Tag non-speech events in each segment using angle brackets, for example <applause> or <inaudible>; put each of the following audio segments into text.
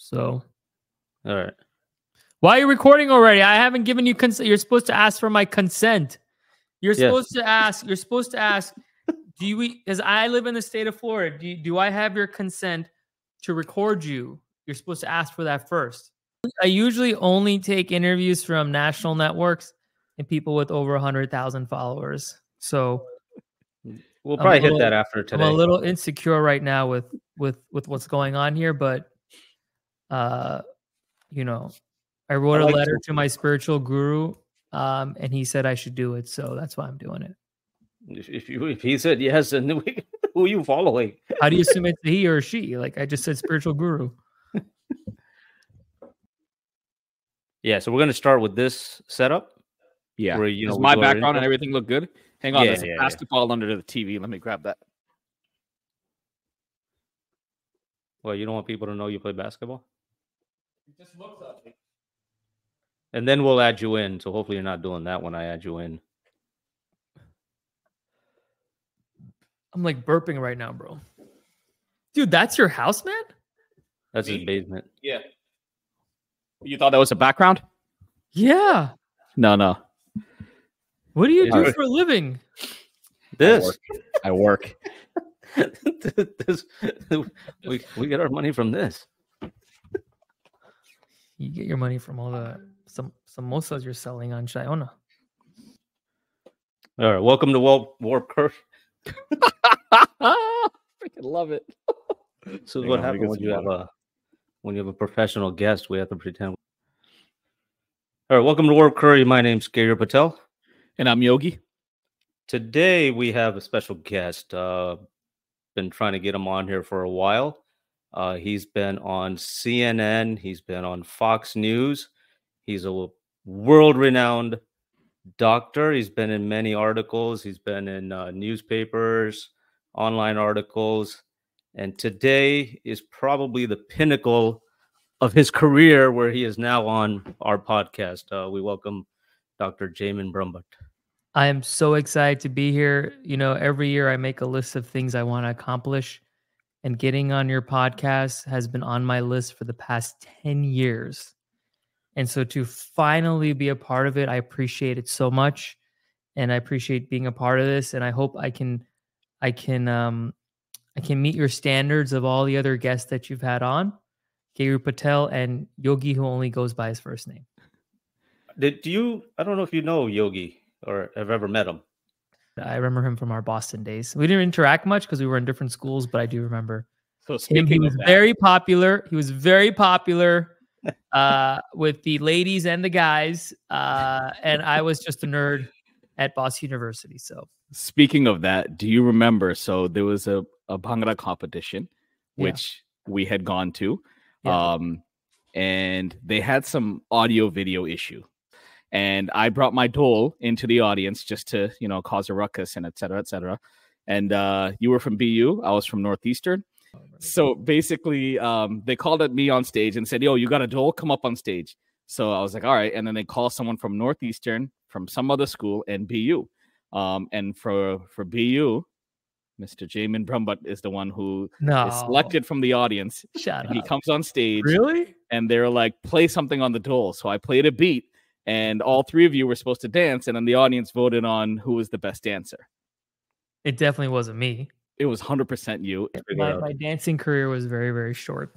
So All right. why are you recording already? I haven't given you consent. You're supposed to ask for my consent. You're Yes. supposed to ask. You're supposed to ask. Do you? Because I live in the state of Florida. Do, you, do I have your consent to record you? You're supposed to ask for that first. I usually only take interviews from national networks and people with over hundred thousand followers. So We'll probably hit that after today. I'm a little insecure right now with with with what's going on here, but uh, you know, I wrote a like letter to- to my spiritual guru, um, and he said I should do it, so that's why I'm doing it. If, if you if he said yes, then <laughs> we, who are you following? How do you submit it's he or she? Like I just said, spiritual guru. <laughs> Yeah, so we're gonna start with this setup. Yeah. Where, you know, Does my background and everything look good? Hang on, Yeah, there's yeah, a yeah. basketball under the TV. Let me grab that. Well, you don't want people to know you play basketball, It just looks like and then we'll add you in. So hopefully you're not doing that when I add you in. I'm like burping right now, bro. Dude, that's your house, man. That's his basement. Yeah. You thought that was a background? Yeah. No, no. What do you Yeah. do for a living? This, I work. <laughs> this we we get our money from this. You get your money from all the some samosas you're selling on Shiona. All right, welcome to Warp Warp Curse. <laughs> Freaking love it. <laughs> so Hang what on, happens when some you have a when you have a professional guest. We have to pretend. All right, welcome to Warped Curry. My name's Gary Patel. And I'm Yogi. Today we have a special guest. Uh, been trying to get him on here for a while. Uh, he's been on CNN. He's been on Fox News. He's a world-renowned doctor. He's been in many articles. He's been in uh, newspapers, online articles, and today is probably the pinnacle of his career, where he is now on our podcast. Uh, we welcome Dr. Jamin Brahmbhatt. I am so excited to be here. You know, every year I make a list of things I want to accomplish, and getting on your podcast has been on my list for the past 10 years. And so to finally be a part of it, I appreciate it so much. And I appreciate being a part of this. And I hope I can, I can, um, I can meet your standards of all the other guests that you've had on, Guru Patel and Yogi, who only goes by his first name. Did you? I don't know if you know Yogi or have ever met him. I remember him from our Boston days. We didn't interact much because we were in different schools, but I do remember So him. He was that, very popular. He was very popular uh, with the ladies and the guys. Uh, and I was just a nerd at Boston University. So speaking of that, do you remember? So there was a, a Bhangra competition, Yeah. which we had gone to. Yeah. Um, and they had some audio video issue. And I brought my dhol into the audience just to, you know, cause a ruckus and et cetera, et cetera. And uh, you were from BU, I was from Northeastern. So basically, um, they called at me on stage and said, Yo, you got a dhol? Come up on stage. So I was like, All right. And then they call someone from Northeastern, from some other school, and BU. Um, and for for BU, Mr. Jamin Brahmbhatt is the one who no, is selected from the audience. Shut And he comes on stage Really? and they're like, play something on the dhol. So I played a beat, and all three of you were supposed to dance, and then the audience voted on who was the best dancer. It definitely wasn't me. It was 100% you. My, my dancing career was very, very short.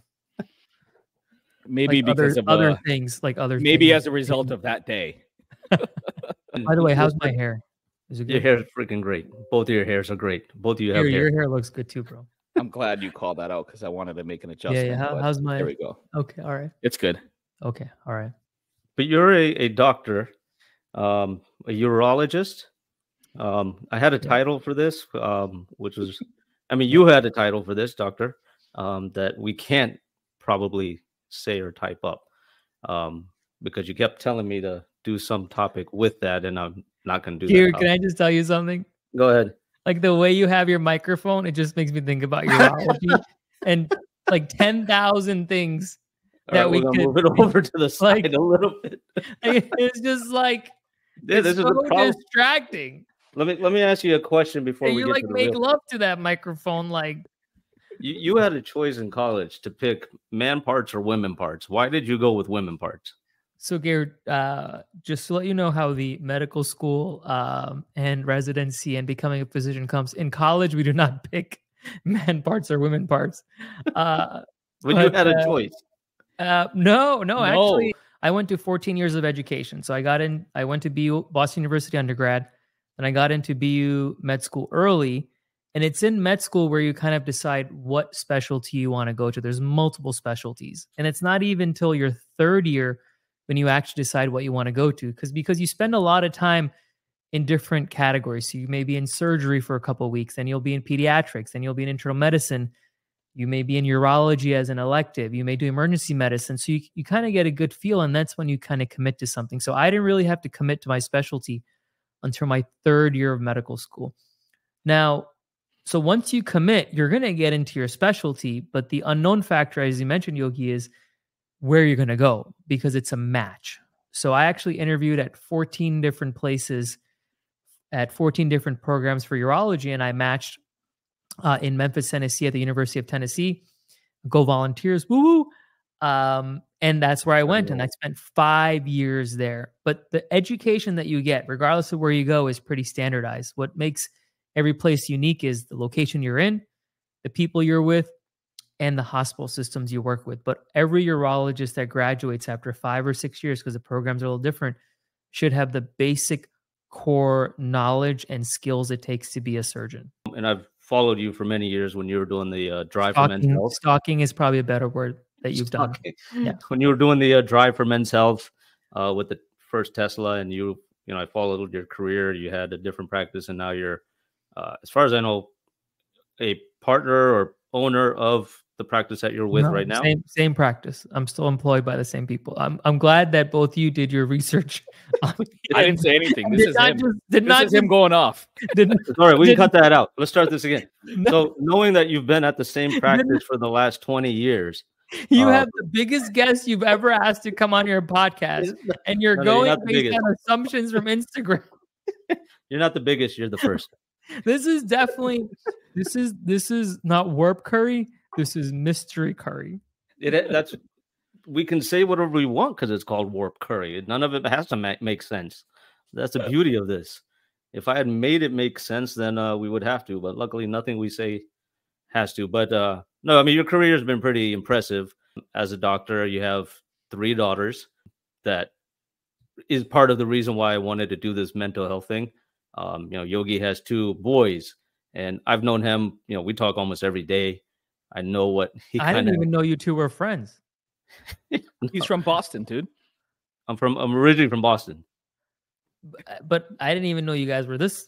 Maybe Like because other, of other uh, things, like other maybe things. as a result of that day. <laughs> By the way, how's my <laughs> hair? Is it Your hair is freaking great. Both of your hairs are great. Both of you have Your, hair. your hair looks good too, bro. I'm glad you called that out because I wanted to make an <laughs> adjustment. yeah. How, how's my? There we go. Okay, all right. It's good. Okay, all right. But you're a, a doctor, um, a urologist. Um, I had a title for this, um, which was, <laughs> I mean, you had a title for this, doctor, um, that we can't probably say or type up um, because you kept telling me to do some topic with that, and I'm not going to do Here, that. can I just tell you something? Go ahead. Like the way you have your microphone, it just makes me think about urology <laughs> and like ten thousand things All that right, we could- move it <laughs> over to the side like- a little bit. <laughs> It's just like <laughs> Yeah, it's this is so problem. distracting. Let me let me ask you a question before And we you get like make love to that microphone, like you, you had a choice in college to pick man parts or women parts. Why did you go with women parts? So, Garrett, uh, just to let you know how the medical school um, and residency and becoming a physician comes in college, we do not pick man parts or women parts. Uh, when you had a uh, choice. Uh, no, no, no, actually, I went to 14 years of education. So I got in, I went to BU, Boston University undergrad, and I got into BU med school early. And it's in med school where you kind of decide what specialty you want to go to. There's multiple specialties. And it's not even until your third year when you actually decide what you want to go to because because you spend a lot of time in different categories so you may be in surgery for a couple weeks then you'll be in pediatrics then you'll be in internal medicine you may be in urology as an elective. You may do emergency medicine. So you, you kind of get a good feel and that's when you kind of commit to something. So i didn't really have to commit to my specialty until my third year of medical school. Now so once you commit you're going to get into your specialty but the unknown factor as you mentioned yogi is where you're going to go because it's a match. So I actually interviewed at 14 different places at 14 different programs for urology, and I matched uh, in Memphis, Tennessee at the University of Tennessee. Go volunteers, woo woo. Um, and that's where I went, and I spent five years there. But the education that you get, regardless of where you go, is pretty standardized. What makes every place unique is the location you're in, the people you're with, and the hospital systems you work with. But every urologist that graduates after five or six years, because the programs are a little different, should have the basic core knowledge and skills it takes to be a surgeon. And I've followed you for many years when you were doing the uh, drive stalking, for men's health. Stalking is probably a better word that you've stalking. done. Yeah. <laughs> When you were doing the uh, drive for men's health uh, with the first Tesla, and you, you know, I followed your career. You had a different practice, and now you're, uh, as far as I know, a partner or owner of the practice that you're with no, right now? Same, same practice. I'm still employed by the same people. I'm I'm glad that both you did your research. <laughs> I didn't say anything. <laughs> This is him. Just, did this not is him going off. <laughs> Did, All right, we can cut that out. Let's start this again. No, so, knowing that you've been at the same practice for the last 20 years, you uh, have the biggest guest you've ever asked to come on your podcast, and you're no, going you're based on assumptions from Instagram. you're not the biggest. You're the first. this is definitely this is this is not warped curry this is mystery curry. It that's we can say whatever we want because it's called warped curry. None of it has to ma- make sense. That's the beauty of this. If I had made it make sense, then uh, we would have to. But luckily, nothing we say has to. But uh, no, I mean your career has been pretty impressive. As a doctor, you have three daughters. That is part of the reason why I wanted to do this mental health thing. Um, you know, Yogi has two boys, and I've known him. You know, we talk almost every day. I know what <laughs> he. I didn't even know you two were friends. <laughs> no. He's from Boston, dude. I'm from. I'm originally from Boston. But, uh, but I didn't even know you guys were this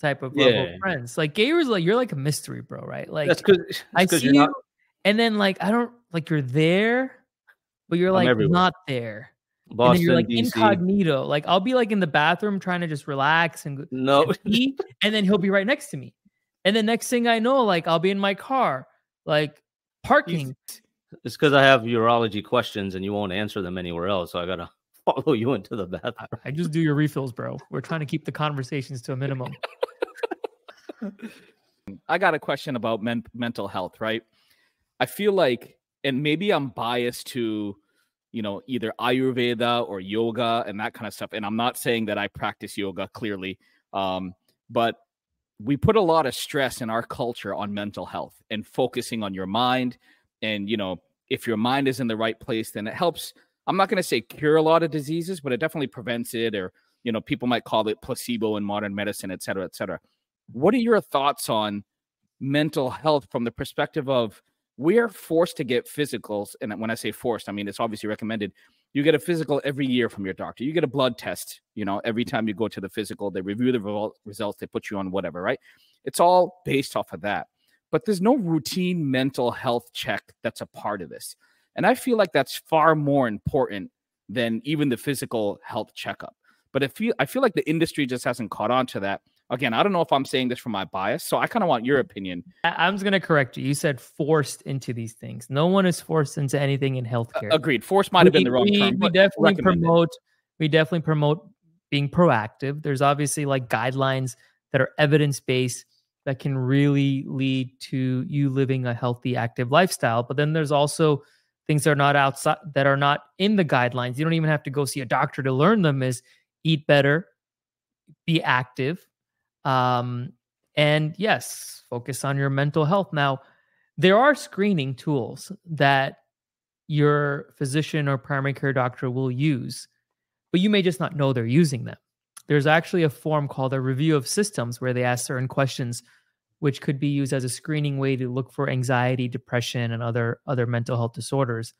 type of level yeah. friends. Like Gator's like you're like a mystery bro, right? Like that's because I see you, not... and then like I don't like you're there, but you're like not there. Boston, and then you're like DC. incognito. Like I'll be like in the bathroom trying to just relax and no, eat, and then he'll be right next to me. And the next thing I know, like I'll be in my car like parking. It's because I have urology questions and you won't answer them anywhere else. So I gotta <laughs> follow you into the bathroom. I just do your refills, bro. We're trying to keep the conversations to a minimum. <laughs> I got a question about men- mental health, right? I feel like, and maybe I'm biased to, you know, either Ayurveda or yoga and that kind of stuff. And I'm not saying that I practice yoga clearly, um, but we put a lot of stress in our culture on mental health and focusing on your mind and you know if your mind is in the right place then it helps. I'm not going to say cure a lot of diseases but it definitely prevents it or you know people might call it placebo in modern medicine et cetera et cetera. What are your thoughts on mental health from the perspective of we are forced to get physicals and when i say forced i mean it's obviously recommended you get a physical every year from your doctor. You get a blood test, you know, every time you go to the physical, they review the results, they put you on whatever, right? It's all based off of that. But there's no routine mental health check that's a part of this. And I feel like that's far more important than even the physical health checkup. But I feel I feel like the industry just hasn't caught on to that again, I don't know if I'm saying this from my bias, so I kind of want your opinion. I'm just going to correct you. You said forced into these things. No one is forced into anything in healthcare. Uh, agreed. Forced might have been the wrong we, term. We definitely promote. We definitely promote being proactive. There's obviously like guidelines that are evidence based that can really lead to you living a healthy active lifestyle but then there's also things that are not outside that are not in the guidelines you don't even have to go see a doctor to learn them is eat better be active um, and yes focus on your mental health now there are screening tools that your physician or primary care doctor will use but you may just not know they're using them there's actually a form called a review of systems where they ask certain questions which could be used as a screening way to look for anxiety, depression, and other other mental health disorders.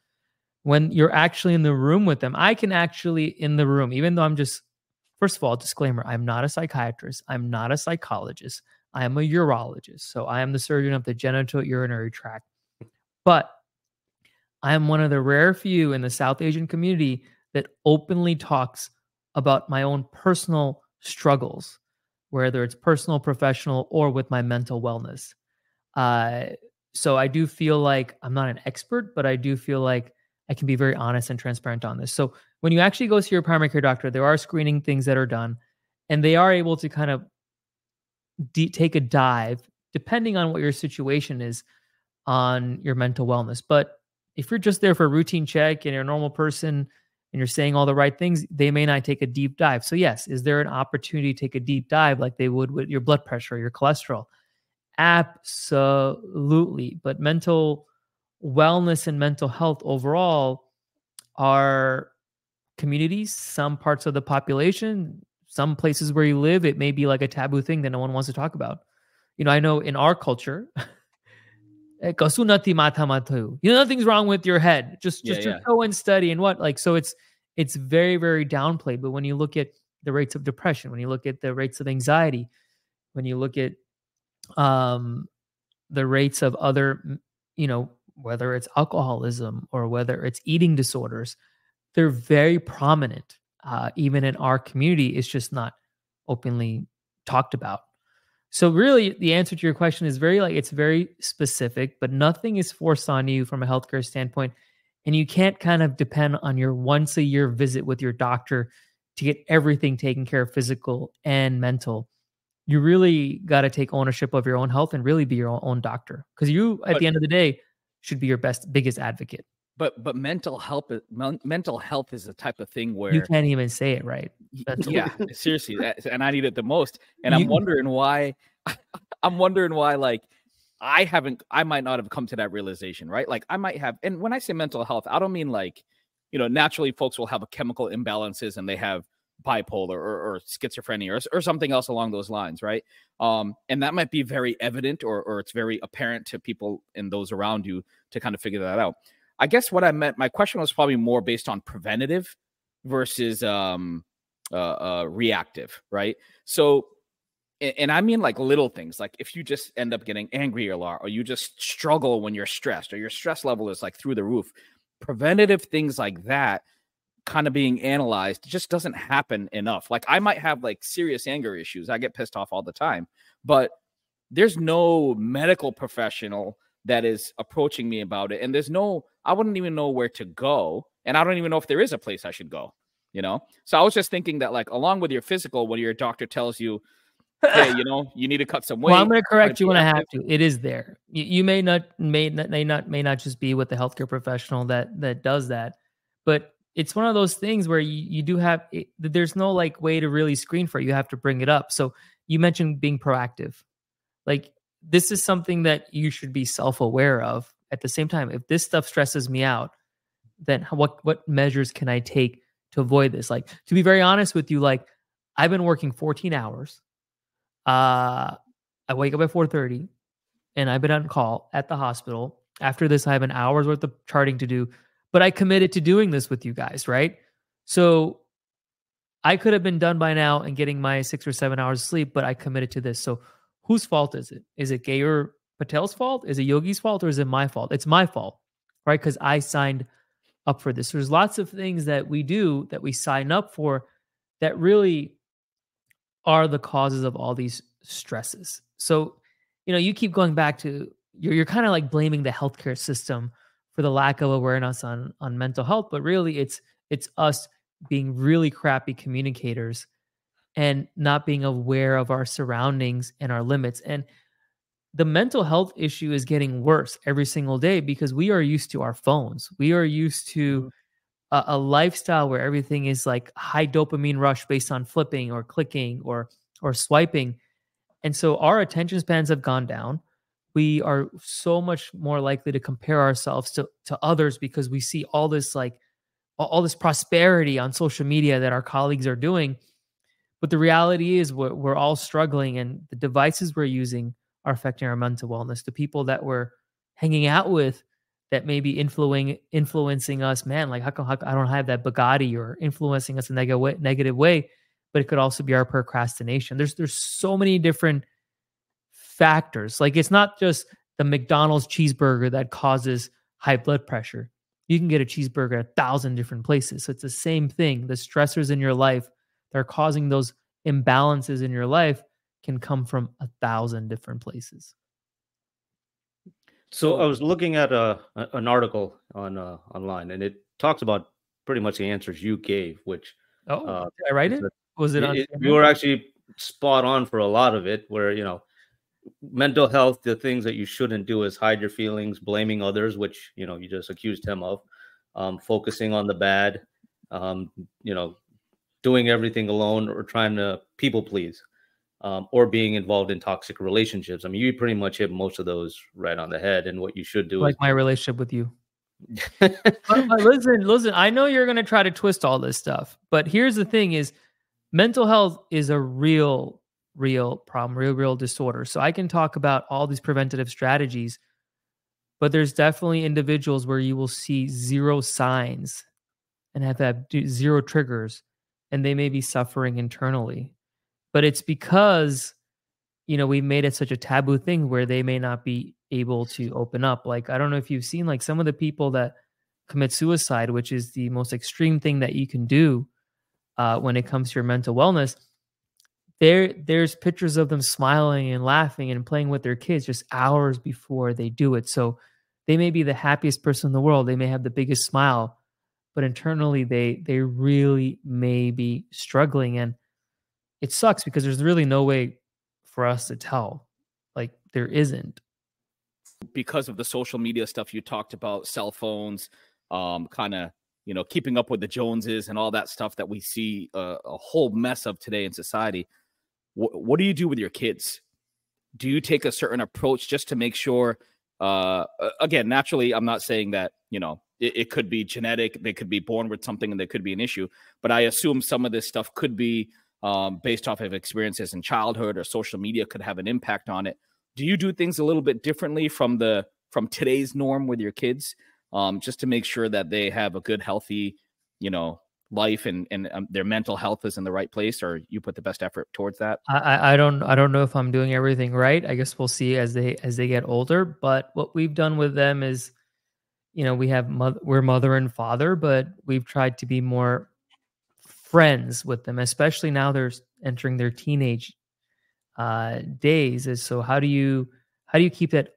When you're actually in the room with them, I can actually in the room, even though I'm just first of all, disclaimer, I'm not a psychiatrist, I'm not a psychologist, I am a urologist. So I am the surgeon of the genital urinary tract. But I am one of the rare few in the South Asian community that openly talks about my own personal struggles whether it's personal, professional, or with my mental wellness. Uh, so I do feel like I'm not an expert, but I do feel like I can be very honest and transparent on this. So when you actually go see your primary care doctor, there are screening things that are done, and they are able to kind of de- take a dive, depending on what your situation is, on your mental wellness. But if you're just there for a routine check and you're a normal person and you're saying all the right things, they may not take a deep dive. So, yes, is there an opportunity to take a deep dive like they would with your blood pressure, or your cholesterol? Absolutely. But mental wellness and mental health overall are communities, some parts of the population, some places where you live, it may be like a taboo thing that no one wants to talk about. You know, I know in our culture, <laughs> you know nothing's wrong with your head just just, yeah, yeah. go and study and what like so it's it's very very downplayed but when you look at the rates of depression when you look at the rates of anxiety when you look at um the rates of other you know whether it's alcoholism or whether it's eating disorders they're very prominent uh, even in our community it's just not openly talked about so really the answer to your question is very like it's very specific, but nothing is forced on you from a healthcare standpoint. And you can't kind of depend on your once a year visit with your doctor to get everything taken care of physical and mental. You really got to take ownership of your own health and really be your own doctor because you at but, the end of the day should be your best biggest advocate. But but mental health uh, mental health is the type of thing where you can't even say it right. That's yeah <laughs> seriously that, and i need it the most and i'm wondering why <laughs> i'm wondering why like i haven't i might not have come to that realization right? Like i might have and when i say mental health i don't mean like you know naturally folks will have a chemical imbalances and they have bipolar or, or schizophrenia or, or something else along those lines right um and that might be very evident or or it's very apparent to people and those around you to kind of figure that out I guess what I meant, my question was probably more based on preventative versus um, uh, uh, reactive, right? So, and I mean like little things, like if you just end up getting angry a lot, or you just struggle when you're stressed, or your stress level is like through the roof, preventative things like that kind of being analyzed just doesn't happen enough. Like I might have like serious anger issues. I get pissed off all the time, but there's no medical professional that is approaching me about it. And there's no, I wouldn't even know where to go. And I don't even know if there is a place I should go, you know? So I was just thinking that, like, along with your physical, when your doctor tells you, hey, you know, you need to cut some weight. Well, I'm going to correct you when I have to. It is there. You, you may not, may not, may not, may not just be with the healthcare professional that that does that, but it's one of those things where you, you do have. It, there's no like way to really screen for it. You have to bring it up. So you mentioned being proactive, like this is something that you should be self-aware of at the same time if this stuff stresses me out then what what measures can i take to avoid this like to be very honest with you like i've been working 14 hours uh i wake up at 4.30 and i've been on call at the hospital after this i have an hour's worth of charting to do but i committed to doing this with you guys right so i could have been done by now and getting my six or seven hours of sleep but i committed to this so whose fault is it? Is it Gayor Patel's fault? Is it Yogi's fault or is it my fault? It's my fault, right? Because I signed up for this. There's lots of things that we do that we sign up for that really are the causes of all these stresses. So, you know, you keep going back to you're you're kind of like blaming the healthcare system for the lack of awareness on on mental health, but really it's it's us being really crappy communicators and not being aware of our surroundings and our limits. And the mental health issue is getting worse every single day because we are used to our phones. We are used to Mhm. a, a lifestyle where everything is like high dopamine rush based on flipping or clicking or or swiping. And so our attention spans have gone down. We are so much more likely to compare ourselves to to others because we see all this like all, this prosperity on social media that our colleagues are doing. But the reality is we're, we're all struggling and the devices we're using are affecting our mental wellness. The people that we're hanging out with that may be influencing influencing us, man, like how come, how I don't have that Bugatti or influencing us in a way, negative way, but it could also be our procrastination. There's there's so many different factors. Like it's not just the McDonald's cheeseburger that causes high blood pressure. You can get a cheeseburger at a thousand different places. So it's the same thing. The stressors in your life that are causing those imbalances in your life can come from a thousand different places. So I was looking at a, an article on uh, online, and it talks about pretty much the answers you gave, which Oh, uh, did I write it? a- Was it it- on? it- you were actually spot on for a lot of it. Where you know, mental health, the things that you shouldn't do is hide your feelings, blaming others, which you know you just accused him of, um, focusing on the bad, um, you know, doing everything alone or trying to people please. Um, or being involved in toxic relationships. I mean, you pretty much hit most of those right on the head. And what you should do like my relationship with you. <laughs> but, but listen, listen. I know you're going to try to twist all this stuff, but here's the thing: is mental health is a real, real problem, real, real disorder. So I can talk about all these preventative strategies, but there's definitely individuals where you will see zero signs and have do- zero triggers, and they may be suffering internally. But it's because you know we've made it such a taboo thing where they may not be able to open up like i don't know if you've seen like some of the people that commit suicide which is the most extreme thing that you can do uh, when it comes to your mental wellness there there's pictures of them smiling and laughing and playing with their kids just hours before they do it. So they may be the happiest person in the world. They may have the biggest smile but internally they they really may be struggling. And it sucks because there's really no way for us to tell. Like there isn't. Because of the social media stuff you talked about, cell phones, um, kind of you know keeping up with the Joneses and all that stuff that we see uh, a whole mess of today in society. Wh- what do you do with your kids? Do you take a certain approach just to make sure? Uh, again, naturally, I'm not saying that you know it, it could be genetic, they could be born with something, and there could be an issue. But I assume some of this stuff could be um, based off of experiences in childhood or social media could have an impact on it do you do things a little bit differently from the from today's norm with your kids um, just to make sure that they have a good healthy you know life and and um, their mental health is in the right place or you put the best effort towards that I, I don't I don't know if I'm doing everything right. I guess we'll see as they as they get older. But what we've done with them is, you know, we have mother we're mother and father, but we've tried to be more friends with them, especially now they're entering their teenage uh, days. Is so how do you how do you keep that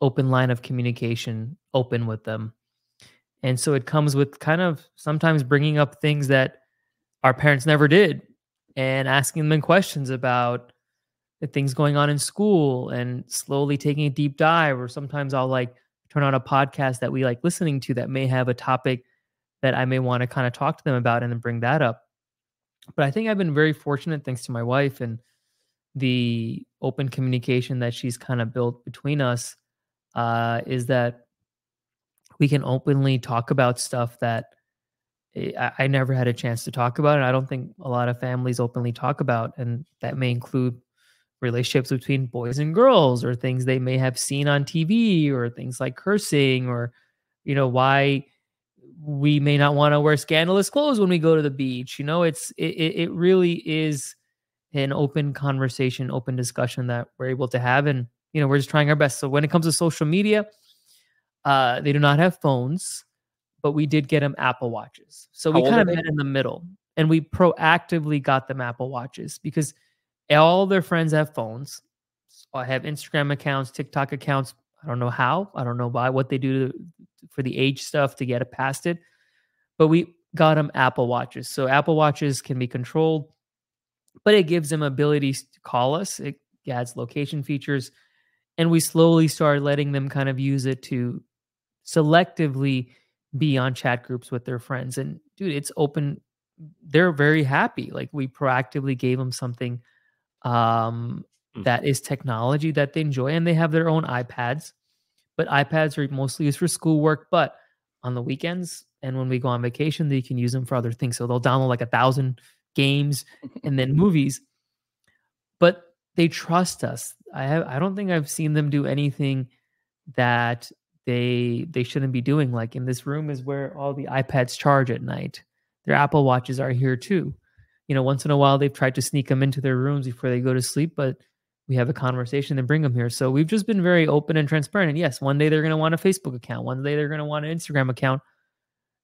open line of communication open with them? And so it comes with kind of sometimes bringing up things that our parents never did and asking them questions about the things going on in school and slowly taking a deep dive or sometimes I'll like turn on a podcast that we like listening to that may have a topic that I may want to kind of talk to them about and then bring that up. But I think I've been very fortunate thanks to my wife and the open communication that she's kind of built between us uh, is that we can openly talk about stuff that eh, I, I never had a chance to talk about. And I don't think a lot of families openly talk about. And that may include relationships between boys and girls or things they may have seen on TV or things like cursing or, you know, why we may not want to wear scandalous clothes when we go to the beach. You know, it's, it, it it really is an open conversation, open discussion that we're able to have. And, you know, we're just trying our best. So when it comes to social media, uh, they do not have phones but we did get them Apple Watches. So How we kind of met in the middle and we proactively got them Apple Watches because all their friends have phones. So I have Instagram accounts, TikTok accounts. I don't know how, I don't know why, what they do to, for the age stuff to get it past it. But we got them Apple Watches. So Apple Watches can be controlled, but it gives them abilities to call us. It adds location features. and we slowly started letting them kind of use it to selectively be on chat groups with their friends and dude it's open they're very happy like we proactively gave them something um Mm. that is technology that they enjoy and they have their own ipads but ipads are mostly used for schoolwork but on the weekends and when we go on vacation they can use them for other things so they'll download like a thousand games <laughs> and then movies but they trust us i have i don't think i've seen them do anything that they they shouldn't be doing like in this room is where all the ipads charge at night. Their apple watches are here too. You know once in a while they've tried to sneak them into their rooms before they go to sleep but we have a conversation and bring them here. So we've just been very open and transparent. And yes one day they're going to want a facebook account one day they're going to want an instagram account.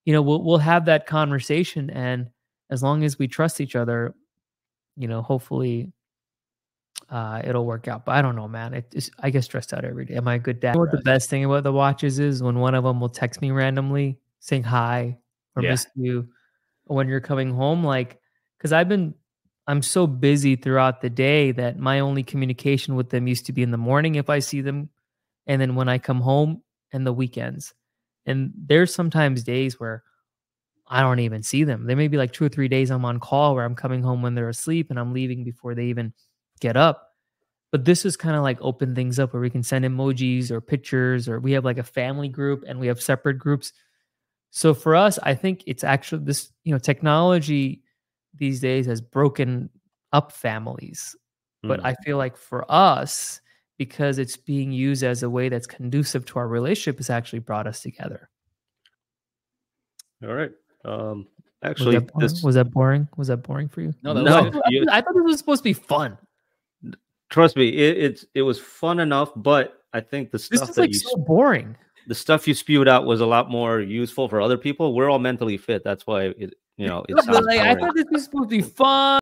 You know we'll we'll have that conversation and as long as we trust each other you know hopefully uh it'll work out but i don't know man it just i get stressed out every day am i a good dad You know what the best thing about the watches is when one of them will text me randomly saying hi or Yeah. miss you when you're coming home like because i've been i'm so busy throughout the day that my only communication with them used to be in the morning if i see them and then when i come home and the weekends and there's sometimes days where I don't even see them. There may be like two or three days I'm on call where I'm coming home when they're asleep and I'm leaving before they even get up. But this is kind of like open things up where we can send emojis or pictures, or we have like a family group and we have separate groups. So for us, I think it's actually this, you know, technology these days has broken up families. But Mm. I feel like for us, because it's being used as a way that's conducive to our relationship, has actually brought us together. All right. Um, Was actually, that, this was that boring? Was that boring for you? No, that No. was I, good. you- I thought this was supposed to be fun. Trust me, it, it's it was fun enough, but I think the stuff This is that like you so boring. the stuff you spewed out was a lot more useful for other people. We're all mentally fit. That's why it, you know it Like, I thought this was supposed to be fun.